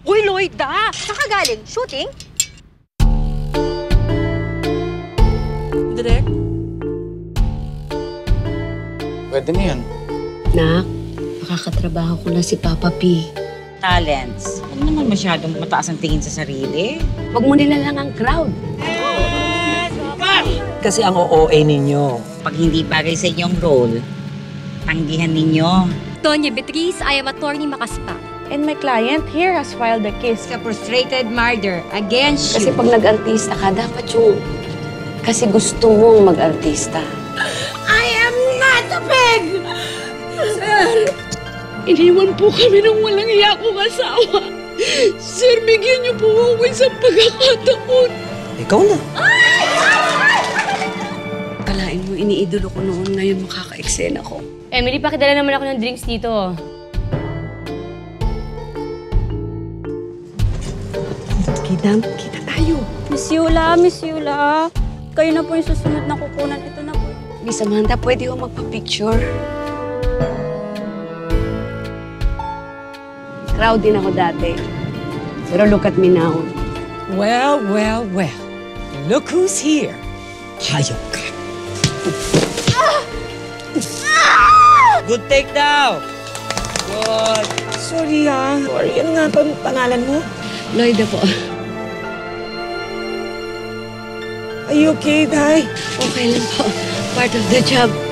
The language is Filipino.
Uy, Lloyda! Saka galing, shooting? Direk? Pwede na yan. Nak, makakatrabaho ko na si Papa P. talents. Huwag naman masyadong mataas ang tingin sa sarili. Huwag mo nila lang ang crowd. Kasi ang OOA ninyo. Pag hindi bagay sa inyong role, tanggihan ninyo. Tonya Beatriz, I am attorney Makaspa. And my client here has filed a case. Sa frustrated murder against Kasi pag nag-artista ka, dapat yung... Kasi gusto mong mag-artista. Iniwan po kami ng walang iya kong asawa. Sir, bigyan niyo po ako isang pagkakataon. Ikaw na. Kalain mo, iniidolo ko noon, ngayon makaka-eksena ko. Emily, pakidala naman ako ng drinks dito. Kidam, kita tayo. Miss Yula, Miss Yula. Kayo na po yung susunod na kukunan. Ito na po. Miss Amanda, pwede ko magpa-picture? Crowd din ako dati. Pero look at me now. Well, well, well. Look who's here. Hayop ka. Good take daw. Good. Sorry ah. Sorry. Ano nga pa pangalan mo? Lloyda po. Are you okay, Dai? Okay lang po. Part of the job.